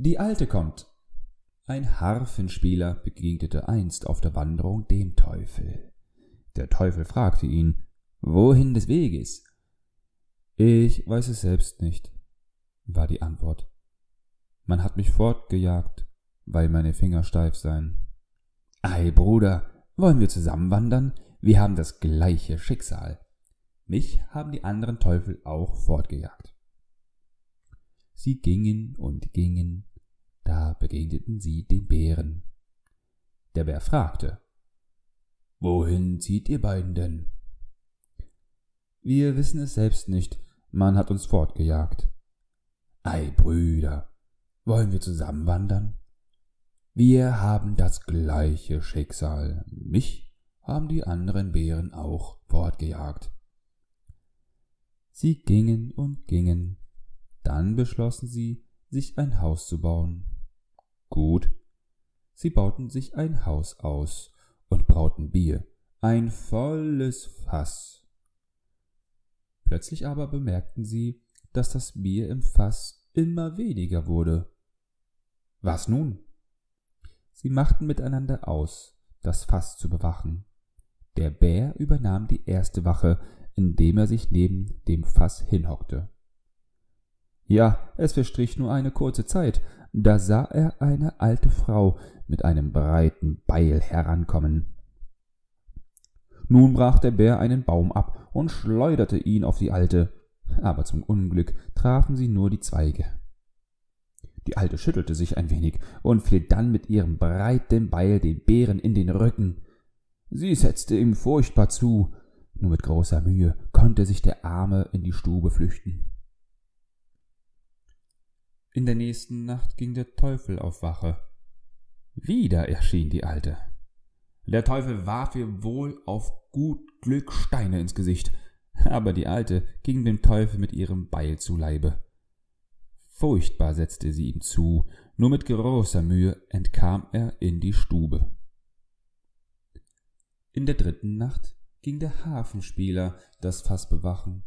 Die Alte kommt. Ein Harfenspieler begegnete einst auf der Wanderung dem Teufel. Der Teufel fragte ihn, wohin des Weges? Ich weiß es selbst nicht, war die Antwort. Man hat mich fortgejagt, weil meine Finger steif seien. Ei, Bruder, wollen wir zusammen wandern? Wir haben das gleiche Schicksal. Mich haben die anderen Teufel auch fortgejagt. Sie gingen und gingen, da begegneten sie den Bären. Der Bär fragte, Wohin zieht ihr beiden denn? Wir wissen es selbst nicht, man hat uns fortgejagt. Ei, Brüder, wollen wir zusammen wandern? Wir haben das gleiche Schicksal. Mich haben die anderen Bären auch fortgejagt. Sie gingen und gingen, dann beschlossen sie, sich ein Haus zu bauen. Gut, sie bauten sich ein Haus aus und brauten Bier, ein volles Fass. Plötzlich aber bemerkten sie, dass das Bier im Fass immer weniger wurde. Was nun? Sie machten miteinander aus, das Fass zu bewachen. Der Bär übernahm die erste Wache, indem er sich neben dem Fass hinhockte. Ja, es verstrich nur eine kurze Zeit, da sah er eine alte Frau mit einem breiten Beil herankommen. Nun brach der Bär einen Baum ab und schleuderte ihn auf die Alte, aber zum Unglück trafen sie nur die Zweige. Die Alte schüttelte sich ein wenig und fiel dann mit ihrem breiten Beil den Bären in den Rücken. Sie setzte ihm furchtbar zu, nur mit großer Mühe konnte sich der Arme in die Stube flüchten. In der nächsten Nacht ging der Teufel auf Wache. Wieder erschien die Alte. Der Teufel warf ihr wohl auf gut Glück Steine ins Gesicht, aber die Alte ging dem Teufel mit ihrem Beil zu Leibe. Furchtbar setzte sie ihm zu, nur mit großer Mühe entkam er in die Stube. In der dritten Nacht ging der Hafenspieler das Fass bewachen.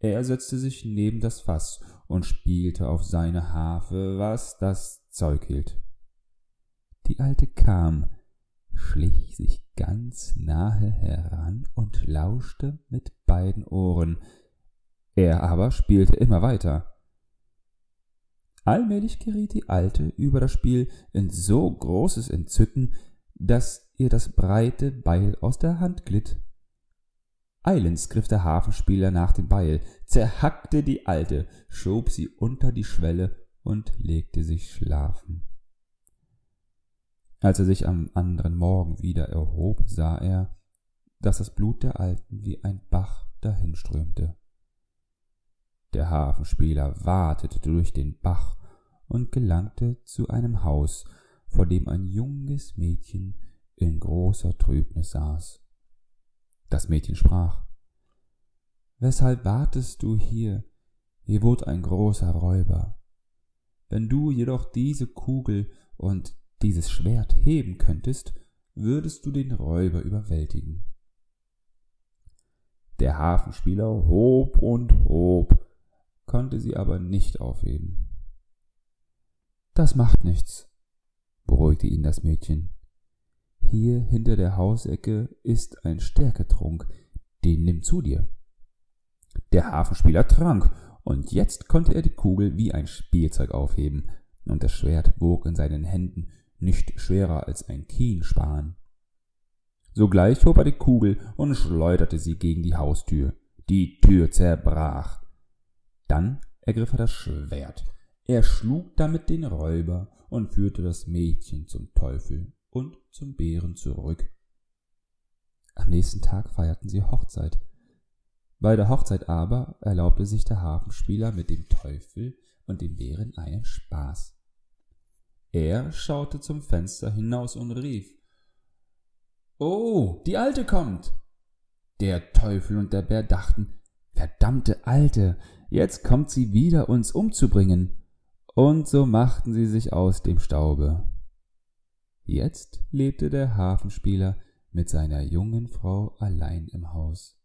Er setzte sich neben das Fass und spielte auf seine Harfe, was das Zeug hielt. Die Alte kam, schlich sich ganz nahe heran und lauschte mit beiden Ohren. Er aber spielte immer weiter. Allmählich geriet die Alte über das Spiel in so großes Entzücken, dass ihr das breite Beil aus der Hand glitt. Eilends griff der Hafenspieler nach dem Beil, zerhackte die Alte, schob sie unter die Schwelle und legte sich schlafen. Als er sich am anderen Morgen wieder erhob, sah er, dass das Blut der Alten wie ein Bach dahinströmte. Der Hafenspieler watete durch den Bach und gelangte zu einem Haus, vor dem ein junges Mädchen in großer Trübnis saß. Das Mädchen sprach Weshalb wartest du hier? Hier wohnt ein großer Räuber. Wenn du jedoch diese Kugel und dieses Schwert heben könntest, würdest du den Räuber überwältigen. Der Hafenspieler hob und hob, konnte sie aber nicht aufheben. Das macht nichts, beruhigte ihn das Mädchen. Hier hinter der Hausecke ist ein Stärketrunk, den nimm zu dir. Der Hafenspieler trank, und jetzt konnte er die Kugel wie ein Spielzeug aufheben, und das Schwert wog in seinen Händen nicht schwerer als ein Kienspan. Sogleich hob er die Kugel und schleuderte sie gegen die Haustür. Die Tür zerbrach. Dann ergriff er das Schwert. Er schlug damit den Räuber und führte das Mädchen zum Teufel und zum Bären zurück. Am nächsten Tag feierten sie Hochzeit. Bei der Hochzeit aber erlaubte sich der Hafenspieler mit dem Teufel und dem Bären einen Spaß. Er schaute zum Fenster hinaus und rief Oh, die Alte kommt. Der Teufel und der Bär dachten Verdammte Alte, jetzt kommt sie wieder, uns umzubringen. Und so machten sie sich aus dem Staube. Jetzt lebte der Hafenspieler mit seiner jungen Frau allein im Haus.